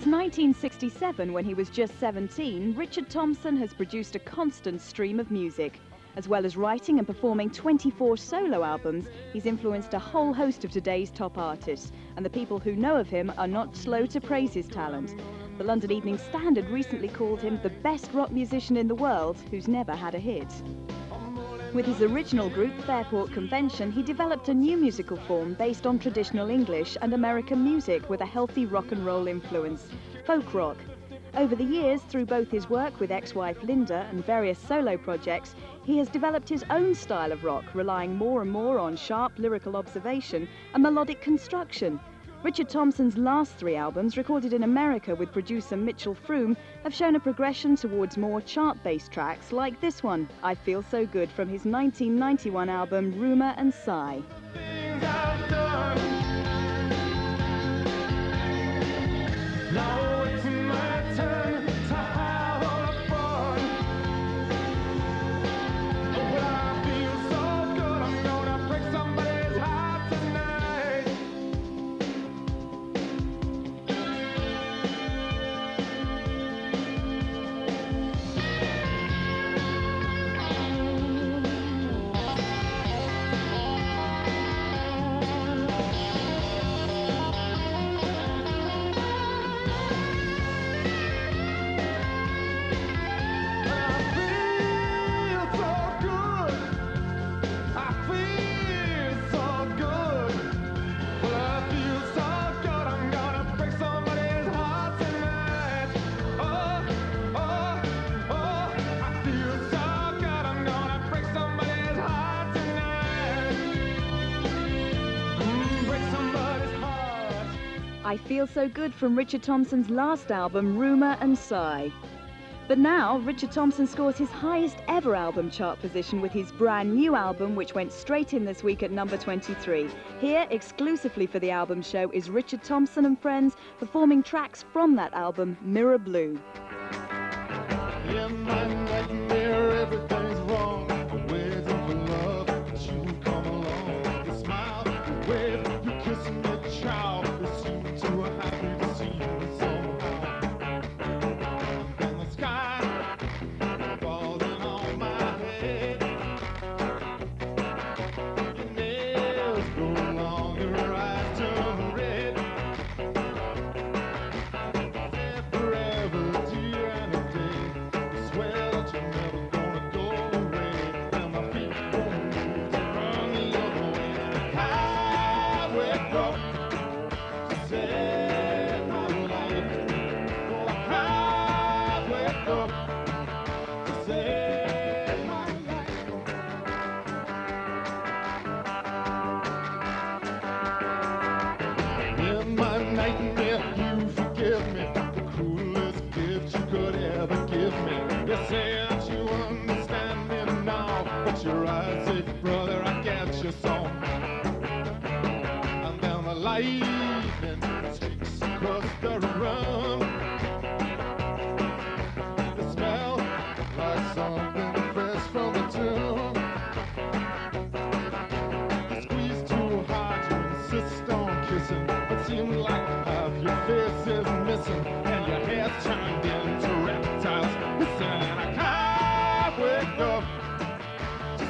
Since 1967, when he was just 17, Richard Thompson has produced a constant stream of music. As well as writing and performing 24 solo albums, he's influenced a whole host of today's top artists, and the people who know of him are not slow to praise his talent. The London Evening Standard recently called him the best rock musician in the world who's never had a hit. With his original group, Fairport Convention, he developed a new musical form based on traditional English and American music with a healthy rock and roll influence, folk rock. Over the years, through both his work with ex-wife Linda and various solo projects, he has developed his own style of rock, relying more and more on sharp lyrical observation and melodic construction. Richard Thompson's last three albums, recorded in America with producer Mitchell Froom, have shown a progression towards more chart-based tracks like this one, I Feel So Good, from his 1991 album Rumour and Sigh. I Feel So Good from Richard Thompson's last album, Rumour and Sigh. But now, Richard Thompson scores his highest ever album chart position with his brand new album, which went straight in this week at number 23. Here, exclusively for the album show, is Richard Thompson and friends performing tracks from that album, Mirror Blue. at your eyes if brother I catch your song and then the lightning streaks across the room the smell like something fresh from the tomb. I squeeze too hard you insist on kissing. It seems like half your face is missing and your hair's trying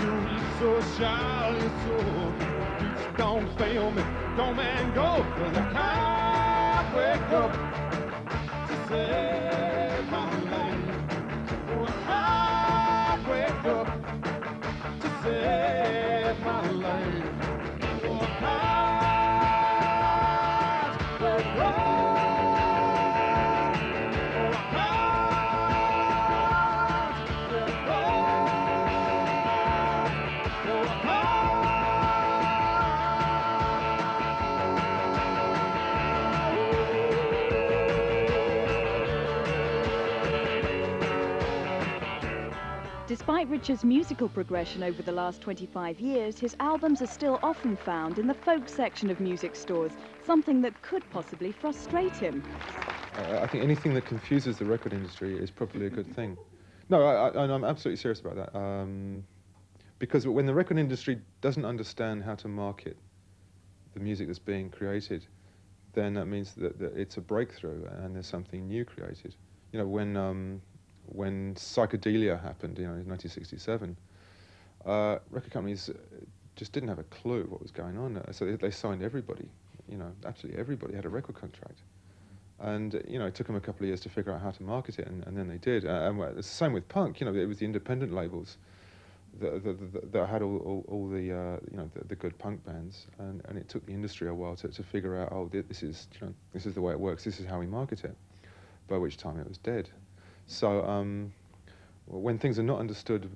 You so shall you sow. Beats don't fail me, don't man go. Cause I can't wake up to save Despite Richard's musical progression over the last 25 years, his albums are still often found in the folk section of music stores, something that could possibly frustrate him. I think anything that confuses the record industry is probably a good thing. No, I, am absolutely serious about that. Um, because when the record industry doesn't understand how to market the music that's being created, then that means that, that it's a breakthrough and there's something new created. You know, when um, when psychedelia happened, you know, in 1967, uh, record companies uh, just didn't have a clue what was going on. So they, they, signed everybody, you know, absolutely everybody had a record contract. And, uh, you know, it took them a couple of years to figure out how to market it, and, and then they did. Uh, and it's the same with punk, you know, it was the independent labels that, that, that had all, all, all the, uh, you know, the, the, good punk bands, and, and it took the industry a while to, to figure out, oh, this is, you know, this is the way it works, this is how we market it, by which time it was dead. So um, when things are not understood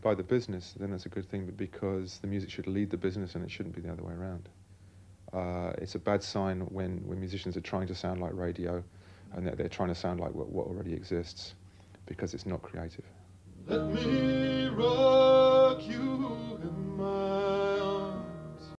by the business, then that's a good thing, but because the music should lead the business and it shouldn't be the other way around. Uh, it's a bad sign when, when musicians are trying to sound like radio and they're, they're trying to sound like what, what already exists because it's not creative. Let me rock you in my